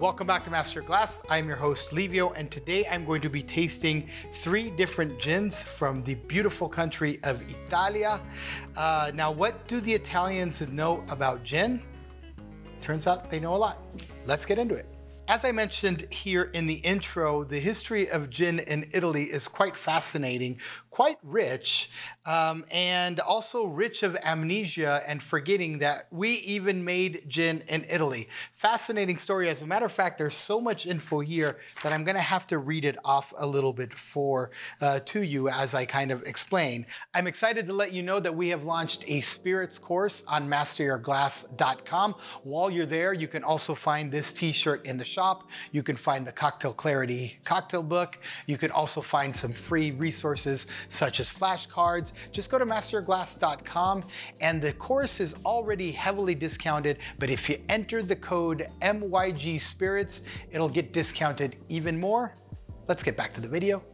Welcome back to Master Glass. I'm your host, Livio, and today I'm going to be tasting three different gins from the beautiful country of Italia. Uh, now, what do the Italians know about gin? Turns out they know a lot. Let's get into it. As I mentioned here in the intro, the history of gin in Italy is quite fascinating, quite rich, um, and also rich of amnesia and forgetting that we even made gin in Italy. Fascinating story. As a matter of fact, there's so much info here that I'm going to have to read it off a little bit for uh, to you as I kind of explain. I'm excited to let you know that we have launched a spirits course on masteryourglass.com. While you're there, you can also find this t-shirt in the shop. You can find the Cocktail Clarity cocktail book. You can also find some free resources such as flashcards. Just go to masteryourglass.com and the course is already heavily discounted, but if you enter the code MYG Spirits, it'll get discounted even more. Let's get back to the video.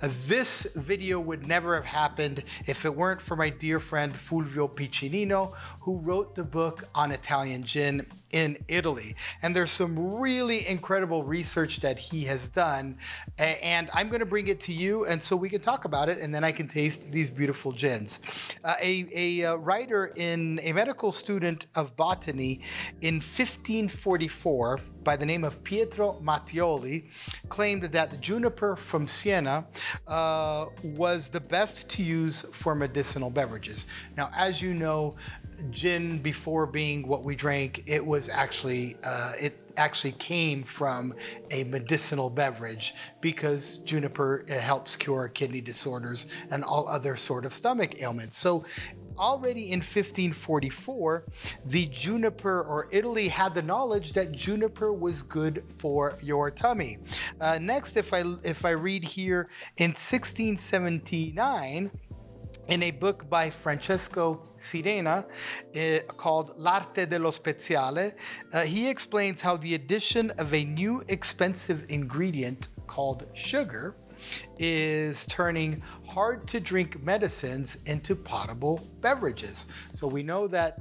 Uh, this video would never have happened if it weren't for my dear friend Fulvio Piccinino, who wrote the book on Italian gin in Italy. And there's some really incredible research that he has done. And I'm going to bring it to you, and so we can talk about it, and then I can taste these beautiful gins. Uh, a, a uh, writer in a medical student of botany in 1544 by the name of Pietro Mattioli claimed that the juniper from Siena uh, was the best to use for medicinal beverages. Now, as you know, gin before being what we drank, it was actually, uh, it actually came from a medicinal beverage because juniper helps cure kidney disorders and all other sort of stomach ailments. So already in 1544, the juniper or Italy had the knowledge that juniper was good for your tummy. Uh, next, if I if I read here in 1679, in a book by Francesco Sirena uh, called L'arte dello speziale, uh, he explains how the addition of a new expensive ingredient called sugar is turning hard to drink medicines into potable beverages. So we know that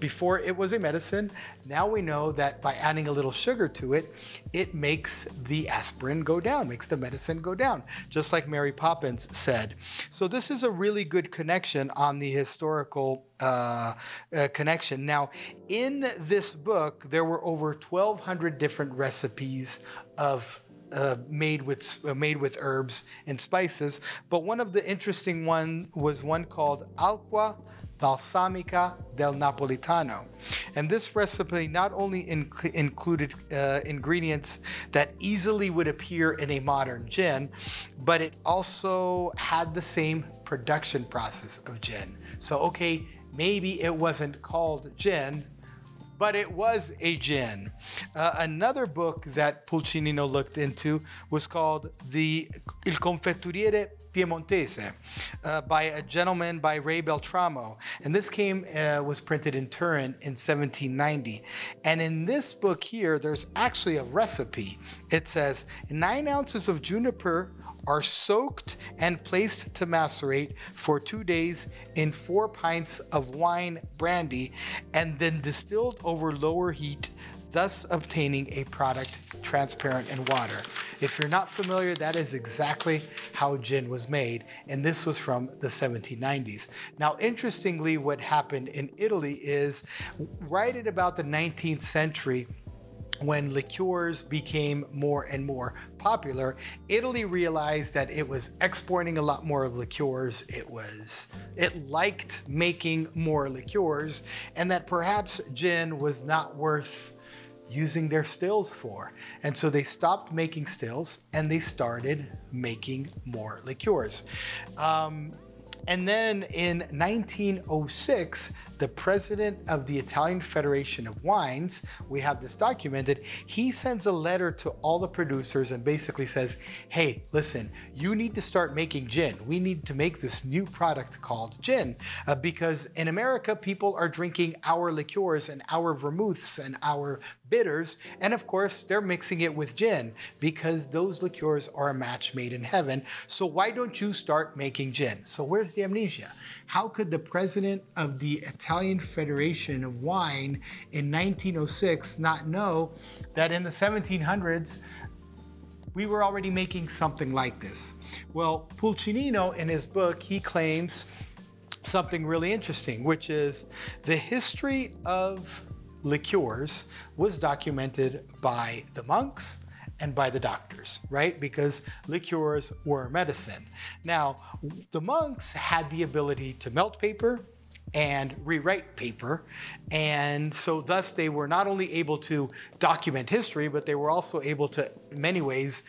before it was a medicine. Now we know that by adding a little sugar to it, it makes the aspirin go down, makes the medicine go down, just like Mary Poppins said. So this is a really good connection on the historical uh, uh, connection. Now, in this book, there were over 1,200 different recipes of uh, made with uh, made with herbs and spices. But one of the interesting one was one called Acqua Balsamica del Napolitano. And this recipe not only inc included uh, ingredients that easily would appear in a modern gin, but it also had the same production process of gin. So, okay, maybe it wasn't called gin, but it was a gin. Uh, another book that Piccinino looked into was called the Il Confetturiere Piemontese uh, by a gentleman by Ray Beltramo. And this came, uh, was printed in Turin in 1790. And in this book here, there's actually a recipe. It says nine ounces of juniper are soaked and placed to macerate for two days in four pints of wine brandy and then distilled over lower heat, thus obtaining a product transparent in water. If you're not familiar, that is exactly how gin was made, and this was from the 1790s. Now, interestingly, what happened in Italy is right at about the 19th century, when liqueurs became more and more popular, Italy realized that it was exporting a lot more of liqueurs. It was, it liked making more liqueurs and that perhaps gin was not worth using their stills for. And so they stopped making stills and they started making more liqueurs. Um, and then in 1906, the president of the Italian Federation of Wines, we have this documented, he sends a letter to all the producers and basically says, hey, listen, you need to start making gin. We need to make this new product called gin uh, because in America, people are drinking our liqueurs and our vermouths and our bitters. And of course, they're mixing it with gin because those liqueurs are a match made in heaven. So why don't you start making gin? So where's the amnesia? How could the president of the Italian Federation of Wine in 1906 not know that in the 1700s, we were already making something like this. Well, Piccinino in his book, he claims something really interesting, which is the history of liqueurs was documented by the monks and by the doctors, right? Because liqueurs were medicine. Now, the monks had the ability to melt paper, and rewrite paper. And so, thus, they were not only able to document history, but they were also able to, in many ways,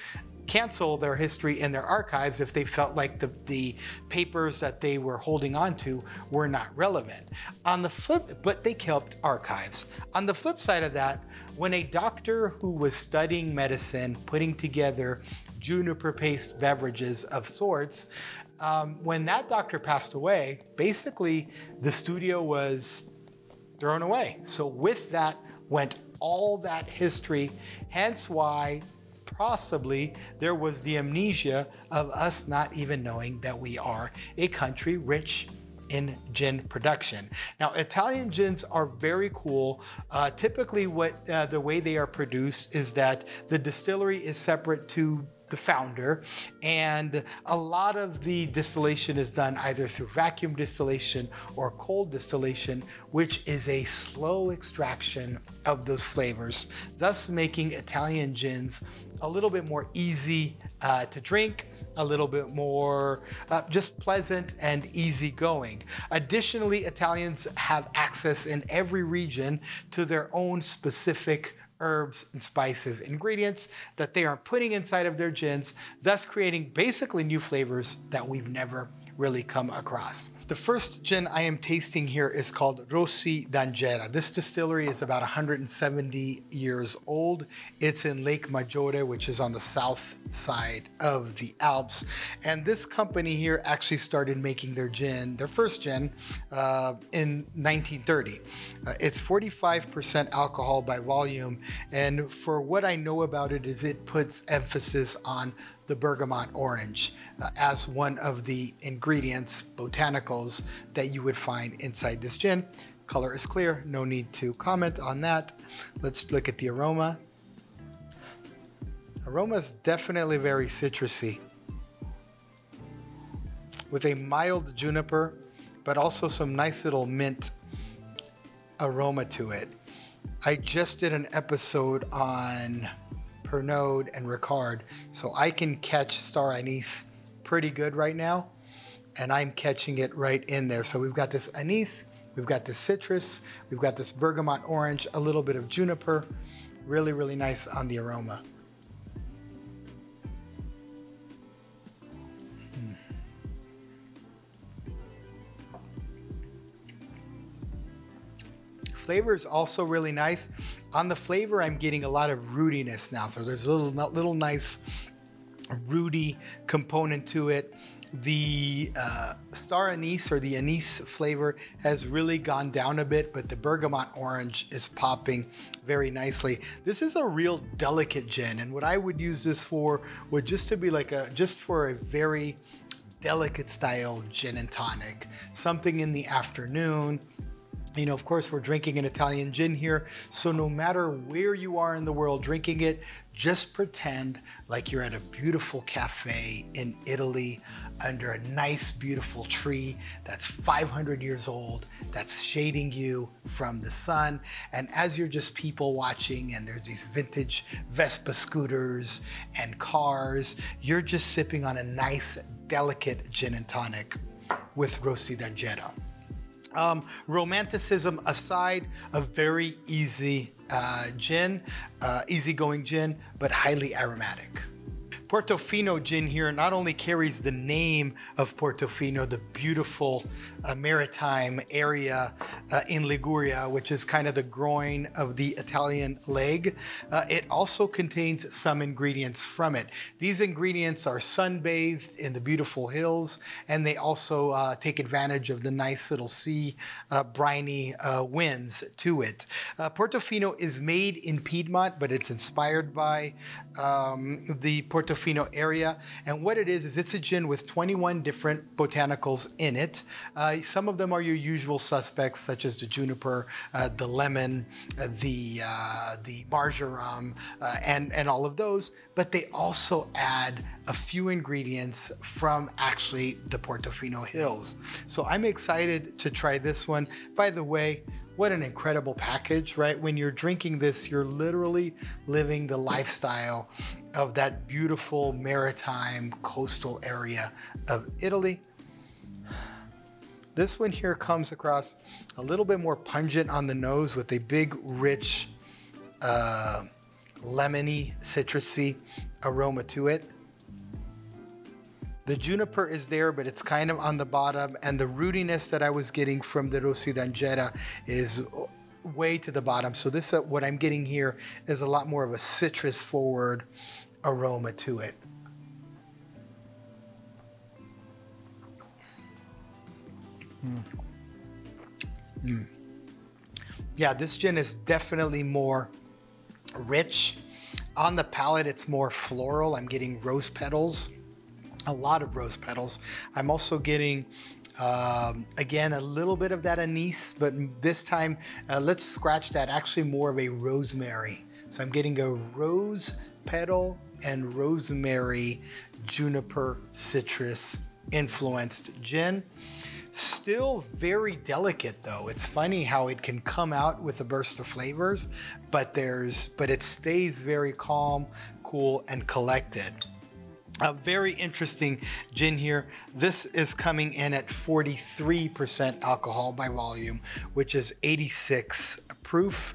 cancel their history in their archives if they felt like the, the papers that they were holding on to were not relevant. On the flip, but they kept archives. On the flip side of that, when a doctor who was studying medicine, putting together juniper paste beverages of sorts, um, when that doctor passed away, basically the studio was thrown away. So with that went all that history, hence why possibly there was the amnesia of us not even knowing that we are a country rich in gin production. Now, Italian gins are very cool. Uh, typically, what uh, the way they are produced is that the distillery is separate to the founder. And a lot of the distillation is done either through vacuum distillation or cold distillation, which is a slow extraction of those flavors, thus making Italian gins a little bit more easy uh, to drink, a little bit more uh, just pleasant and easygoing. Additionally, Italians have access in every region to their own specific herbs and spices ingredients that they are putting inside of their gins, thus creating basically new flavors that we've never really come across. The first gin I am tasting here is called Rossi d'Angera. This distillery is about 170 years old. It's in Lake Maggiore, which is on the south side of the Alps. And this company here actually started making their gin, their first gin, uh, in 1930. Uh, it's 45% alcohol by volume. And for what I know about it is it puts emphasis on the bergamot orange uh, as one of the ingredients, botanicals, that you would find inside this gin. Color is clear, no need to comment on that. Let's look at the aroma. Aroma is definitely very citrusy with a mild juniper, but also some nice little mint aroma to it. I just did an episode on Pernod and Ricard, so I can catch Star Anise pretty good right now, and I'm catching it right in there. So we've got this anise, we've got this citrus, we've got this bergamot orange, a little bit of juniper. Really, really nice on the aroma. Hmm. Flavor is also really nice. On the flavor, I'm getting a lot of rootiness now. So there's a little, little nice rooty component to it. The uh, star anise or the anise flavor has really gone down a bit, but the bergamot orange is popping very nicely. This is a real delicate gin, and what I would use this for would just to be like a just for a very delicate style gin and tonic, something in the afternoon you know, of course, we're drinking an Italian gin here. So no matter where you are in the world drinking it, just pretend like you're at a beautiful cafe in Italy under a nice, beautiful tree that's 500 years old, that's shading you from the sun. And as you're just people watching and there's these vintage Vespa scooters and cars, you're just sipping on a nice, delicate gin and tonic with Rossi d'Angera. Um, romanticism aside, a very easy uh, gin, uh, easygoing gin, but highly aromatic. Portofino gin here not only carries the name of Portofino, the beautiful uh, maritime area uh, in Liguria, which is kind of the groin of the Italian leg, uh, it also contains some ingredients from it. These ingredients are sunbathed in the beautiful hills, and they also uh, take advantage of the nice little sea uh, briny uh, winds to it. Portofino is made in Piedmont, but it's inspired by um, the Portofino area. And what it is, is it's a gin with 21 different botanicals in it. Uh, some of them are your usual suspects, such as the juniper, uh, the lemon, uh, the, uh, the marjoram, uh, and, and all of those. But they also add a few ingredients from actually the Portofino Hills. So I'm excited to try this one. By the way, what an incredible package, right? When you're drinking this, you're literally living the lifestyle of that beautiful maritime coastal area of Italy. This one here comes across a little bit more pungent on the nose with a big, rich, uh, lemony, citrusy aroma to it. The juniper is there, but it's kind of on the bottom, and the rootiness that I was getting from the Rossi d'Angera is way to the bottom. So this, uh, what I'm getting here is a lot more of a citrus forward aroma to it. Mm. Mm. Yeah, this gin is definitely more rich. On the palate, it's more floral. I'm getting rose petals a lot of rose petals. I'm also getting um, again, a little bit of that anise, but this time, uh, let's scratch that. Actually, more of a rosemary. So I'm getting a rose petal and rosemary juniper citrus influenced gin. Still very delicate though. It's funny how it can come out with a burst of flavors, but there's but it stays very calm, cool, and collected. A very interesting gin here. This is coming in at 43% alcohol by volume, which is 86 proof.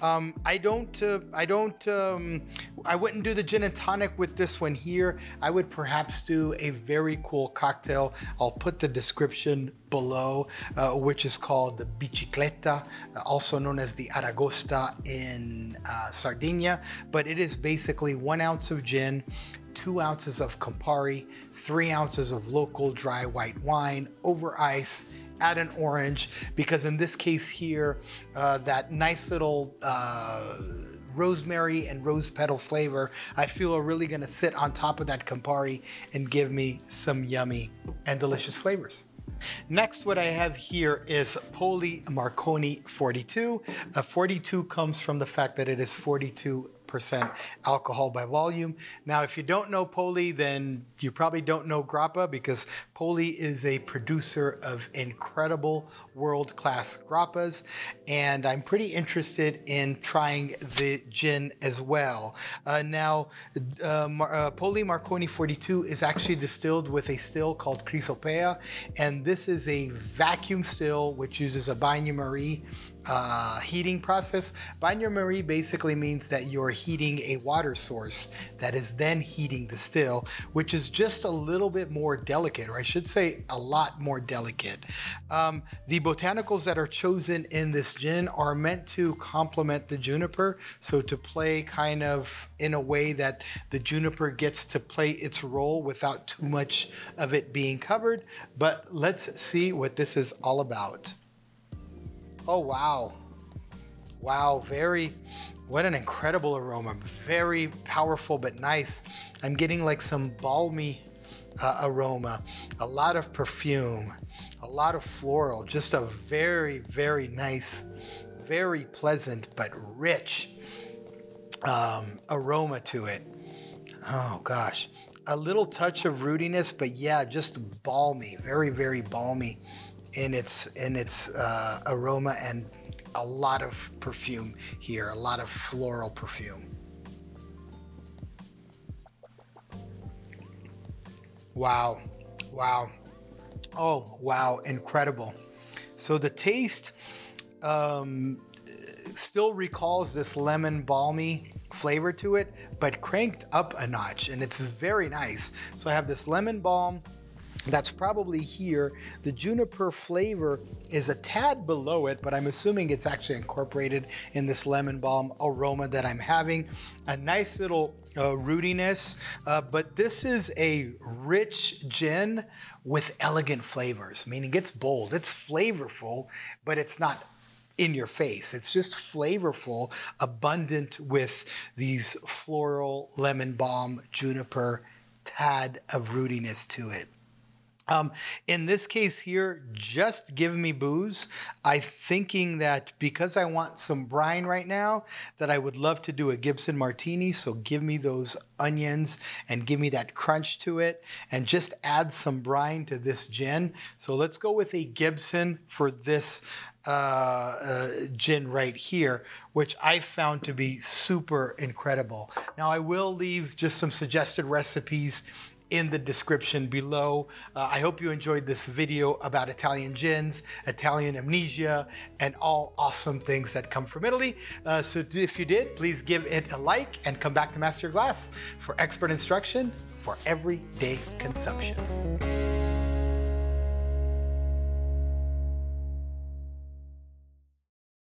Um, I don't, uh, I don't, um, I wouldn't do the gin and tonic with this one here. I would perhaps do a very cool cocktail. I'll put the description below, uh, which is called the bicicletta, also known as the aragosta in uh, Sardinia. But it is basically one ounce of gin, two ounces of Campari, three ounces of local dry white wine over ice, add an orange, because in this case here, uh, that nice little uh, rosemary and rose petal flavor, I feel are really gonna sit on top of that Campari and give me some yummy and delicious flavors. Next, what I have here is Poli Marconi 42. A 42 comes from the fact that it is 42 percent alcohol by volume. Now, if you don't know Poli, then you probably don't know Grappa because Poli is a producer of incredible world-class grappas, and I'm pretty interested in trying the gin as well. Uh, now, uh, Mar uh, Poli Marconi 42 is actually distilled with a still called Chrysopea, and this is a vacuum still which uses a bain-marie uh, heating process. Bain-marie basically means that you're heating a water source that is then heating the still, which is just a little bit more delicate, or I should say a lot more delicate. Um, the botanicals that are chosen in this gin are meant to complement the juniper, so to play kind of in a way that the juniper gets to play its role without too much of it being covered. But let's see what this is all about. Oh, wow. Wow, very, what an incredible aroma. Very powerful, but nice. I'm getting like some balmy uh, aroma, a lot of perfume, a lot of floral, just a very, very nice, very pleasant, but rich um, aroma to it. Oh gosh. A little touch of rootiness, but yeah, just balmy, very, very balmy in its in its uh, aroma and a lot of perfume here, a lot of floral perfume. Wow, wow, oh wow, incredible. So the taste um, still recalls this lemon balmy flavor to it, but cranked up a notch, and it's very nice. So I have this lemon balm, that's probably here. The juniper flavor is a tad below it, but I'm assuming it's actually incorporated in this lemon balm aroma that I'm having. A nice little uh, rootiness, uh, but this is a rich gin with elegant flavors, meaning it's bold, it's flavorful, but it's not in your face. It's just flavorful, abundant with these floral, lemon balm, juniper, tad of rootiness to it. Um, in this case here, just give me booze. I'm thinking that because I want some brine right now, that I would love to do a Gibson Martini. So give me those onions and give me that crunch to it and just add some brine to this gin. So let's go with a Gibson for this uh, uh, gin right here, which I found to be super incredible. Now I will leave just some suggested recipes in the description below. Uh, I hope you enjoyed this video about Italian gins, Italian amnesia, and all awesome things that come from Italy. Uh, so if you did, please give it a like and come back to Master Glass for expert instruction for everyday consumption.